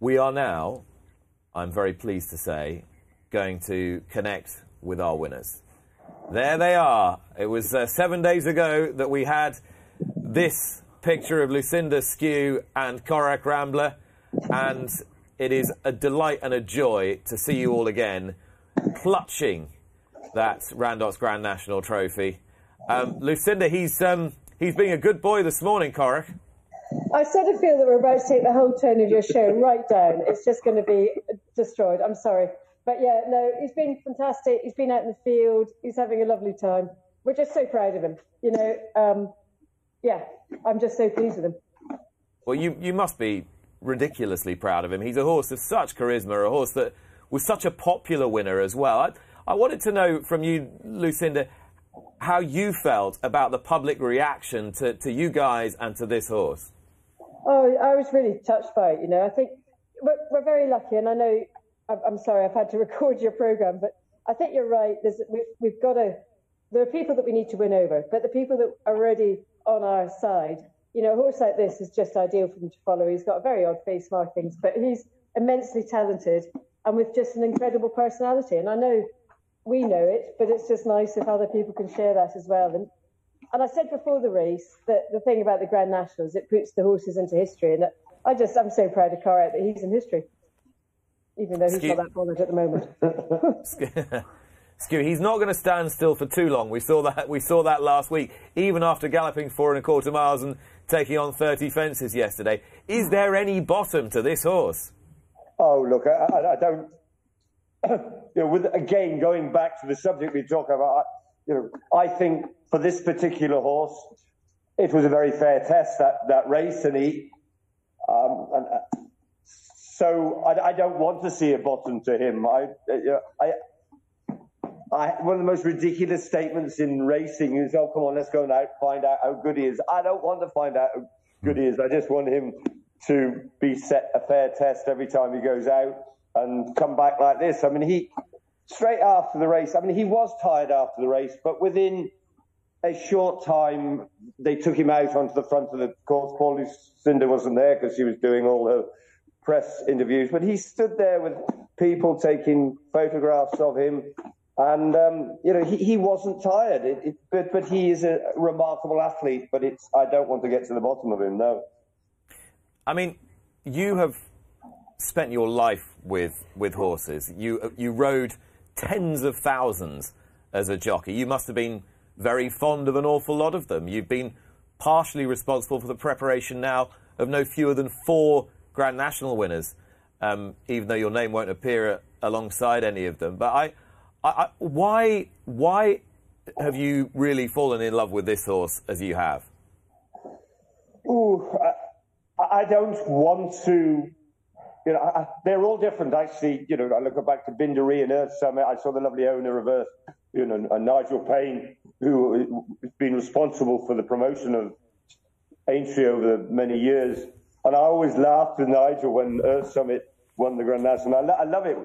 we are now, I'm very pleased to say, going to connect with our winners. There they are. It was uh, seven days ago that we had this picture of Lucinda Scu and Corach Rambler, and it is a delight and a joy to see you all again clutching that Randox Grand National Trophy. Um, Lucinda, he's um, he's being a good boy this morning, Corach. I sort of feel that we're about to take the whole tone of your show right down. It's just going to be destroyed. I'm sorry. But yeah, no, he's been fantastic. He's been out in the field. He's having a lovely time. We're just so proud of him. You know, um, yeah, I'm just so pleased with him. Well, you, you must be ridiculously proud of him. He's a horse of such charisma, a horse that was such a popular winner as well. I, I wanted to know from you, Lucinda, how you felt about the public reaction to, to you guys and to this horse. Oh, I was really touched by it. You know, I think we're, we're very lucky, and I know I'm sorry, I've had to record your program, but I think you're right. There's, we've, we've got to, there are people that we need to win over, but the people that are already on our side, you know, a horse like this is just ideal for them to follow. He's got very odd face markings, but he's immensely talented and with just an incredible personality. And I know we know it, but it's just nice if other people can share that as well. And, and I said before the race that the thing about the Grand Nationals, it puts the horses into history. And I just, I'm so proud of Corach that he's in history even though he's not that bothered at the moment. Scu, he's not going to stand still for too long. We saw that. We saw that last week, even after galloping four and a quarter miles and taking on 30 fences yesterday. Is there any bottom to this horse? Oh, look, I, I don't. you know, with again going back to the subject we talked about, I, you know, I think for this particular horse, it was a very fair test that that race, and he, um, and, so I, I, don't want to see a bottom to him. I, I, I, one of the most ridiculous statements in racing is, "Oh, come on, let's go and out, find out how good he is." I don't want to find out how good he is. I just want him to be set a fair test every time he goes out and come back like this. I mean, he straight after the race. I mean, he was tired after the race, but within a short time, they took him out onto the front of the course. Paul Lucinda wasn't there because she was doing all her press interviews, but he stood there with people taking photographs of him. And um, you know he, he wasn't tired, it, it, but but he is a remarkable athlete. But it's I don't want to get to the bottom of him. No. I mean, you have spent your life with with horses. You you rode tens of thousands as a jockey. You must have been very fond of an awful lot of them. You've been partially responsible for the preparation now of no fewer than four Grand National winners, um, even though your name won't appear alongside any of them. But I, I, I, why, why have you really fallen in love with this horse as you have? Ooh, I, I don't want to. You know, I, they're all different. Actually, you know, I look back to Bindaree and Earth Summit. I saw the lovely owner of Earth, you know, and Nigel Payne, who has been responsible for the promotion of Aintree over many years. And I always laughed with Nigel when Earth Summit won the Grand National. I, lo- I love it.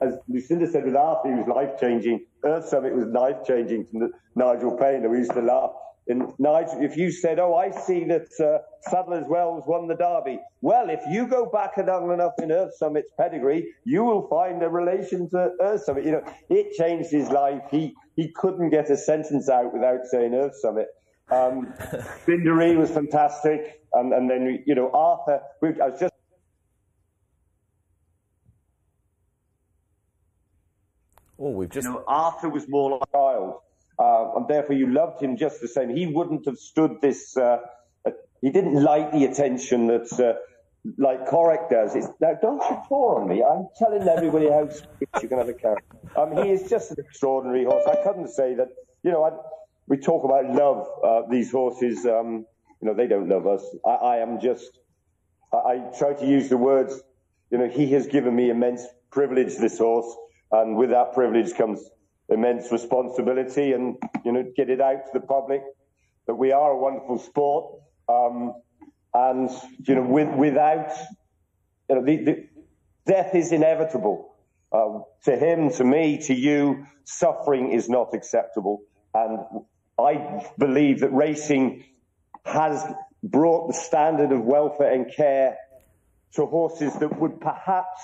As Lucinda said with Arthur, he was life changing. Earth Summit was life changing to Nigel Payne. We used to laugh. And Nigel, if you said, "Oh, I see that uh, Sadler's Wells won the Derby," well, if you go back long enough in Earth Summit's pedigree, you will find a relation to Earth Summit. You know, it changed his life. He he couldn't get a sentence out without saying Earth Summit. Um, Bindaree was fantastic, and, and then you know Arthur. I was just. Oh, we've just. You know, Arthur was more like a child, and therefore you loved him just the same. He wouldn't have stood this. Uh, uh, he didn't like the attention that uh, like Corach does. It's, now, don't you pour on me. I'm telling everybody how you can have a carrot. Um, he is just an extraordinary horse. I couldn't say that. You know, I, we talk about love. Uh, these horses, um, you know, they don't love us. I, I am just. I, I, try to use the words. You know, he has given me immense privilege. This horse, and with that privilege comes immense responsibility, and you know, get it out to the public that we are a wonderful sport. Um, and you know, with, without you know, the, the death is inevitable. Uh, to him, to me, to you, suffering is not acceptable. And I believe that racing has brought the standard of welfare and care to horses that would perhaps,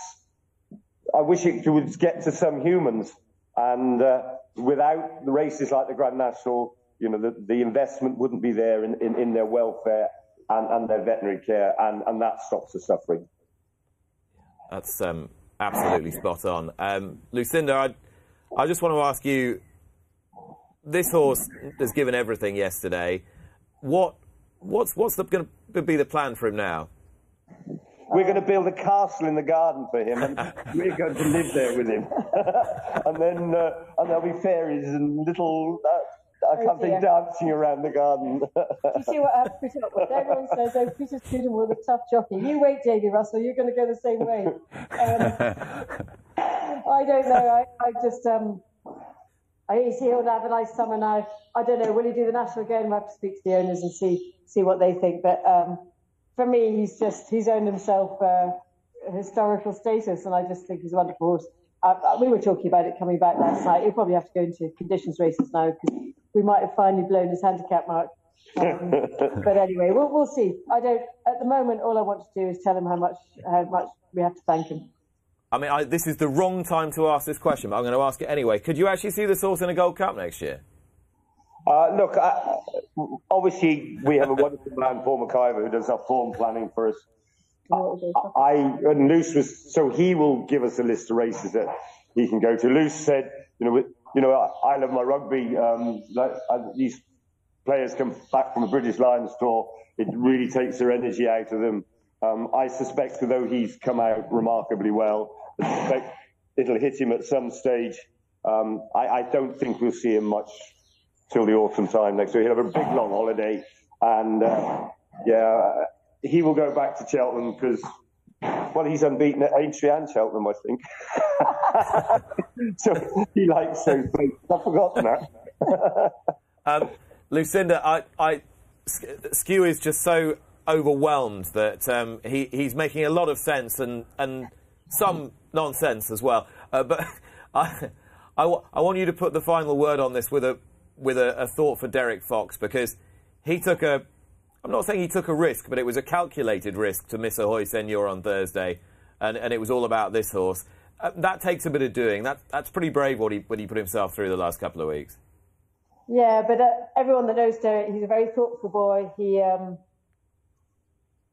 I wish it would get to some humans. And uh, without the races like the Grand National, you know, the, the investment wouldn't be there in, in, in their welfare and, and their veterinary care, and, and that stops the suffering. That's um, absolutely spot on. Um, Lucinda, I, I just want to ask you this horse has given everything yesterday. What, what's, what's going to be the plan for him now? We're going to build a castle in the garden for him, and we're going to live there with him. and then, uh, and there'll be fairies and little. Uh, I can't think dancing around the garden. Do you see what I've put up with? Everyone says, oh, Peter Scudamore was a tough jockey. You wait, Davy Russell, you're going to go the same way. Um, I don't know. I, I just, um, I he's he'll have a nice summer now. I don't know. Will he do the national again? We'll have to speak to the owners and see see what they think. But um, for me, he's just he's earned himself uh, historical status, and I just think he's a wonderful horse. Uh, uh, we were talking about it coming back last night. He'll probably have to go into conditions races now because we might have finally blown his handicap mark. Um, but anyway, we'll, we'll see. I don't. At the moment, all I want to do is tell him how much how much we have to thank him. I mean, I, this is the wrong time to ask this question, but I'm going to ask it anyway. Could you actually see this horse in a Gold Cup next year? Uh, look, I, obviously we have a wonderful man, Paul McIver, who does our form planning for us. I and Luce was so he will give us a list of races that he can go to. Luce said, you know, you know, I love my rugby. Um, these players come back from a British Lions tour, it really takes their energy out of them. Um, I suspect, though he's come out remarkably well, I suspect it'll hit him at some stage. Um, I, I, don't think we'll see him much till the autumn time next year. He'll have a big long holiday, and uh, yeah, he will go back to Cheltenham because, well, he's unbeaten at Aintree and Cheltenham, I think. so he likes those places. I've forgotten that. um, Lucinda, I, I, Scu is just so overwhelmed that um, he, he's making a lot of sense and, and some nonsense as well. Uh, but I, I, I want you to put the final word on this with a with a, a, thought for Derek Fox because he took a. I'm not saying he took a risk, but it was a calculated risk to miss Ahoy Senor on Thursday, and, and it was all about this horse. Uh, that takes a bit of doing. That, that's pretty brave what he, what he put himself through the last couple of weeks. Yeah, but uh, everyone that knows Derek, he's a very thoughtful boy. He, um,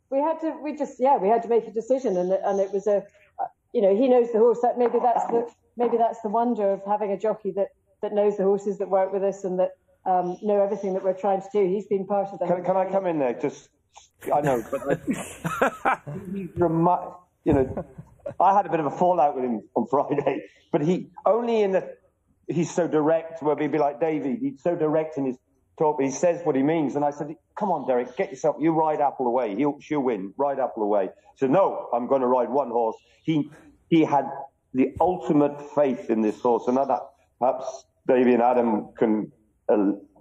we had to, we just, yeah, we had to make a decision, and and it was a, uh, you know, he knows the horse. That maybe that's the maybe that's the wonder of having a jockey that that knows the horses that work with us and that um, know everything that we're trying to do. He's been part of the. Can, can I come in there? Just I know, but he's remi- you know, I had a bit of a fallout with him on Friday, but he only in the he's so direct. Where he'd be like Davy, he's so direct in his talk. He says what he means, and I said, "Come on, Derek, get yourself. You ride Apple away. He'll she'll win. Ride Apple away." He said, "No, I'm going to ride one horse." He he had the ultimate faith in this horse, and that perhaps Davy and Adam can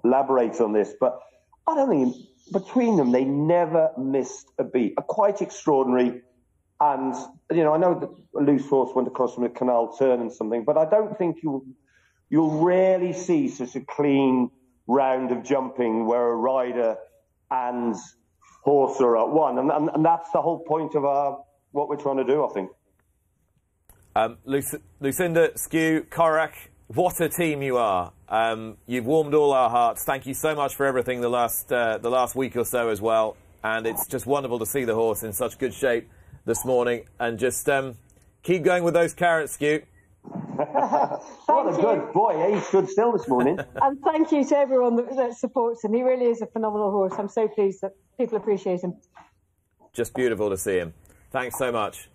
elaborate on this, but I don't think between them they never missed a beat. A quite extraordinary, and you know I know that a loose horse went across from a canal turn and something, but I don't think you you'll rarely see such a clean round of jumping where a rider and horse are at one, and, and, and that's the whole point of our what we're trying to do, I think. Um, Lucinda, Scu, Corach, what a team you are. Um, you've warmed all our hearts. Thank you so much for everything the last, uh, the last week or so as well. And it's just wonderful to see the horse in such good shape this morning. And just um, keep going with those carrots, Scu. what a you. good boy. Eh? He stood still this morning. and thank you to everyone that, that supports him. He really is a phenomenal horse. I'm so pleased that people appreciate him. Just beautiful to see him. Thanks so much.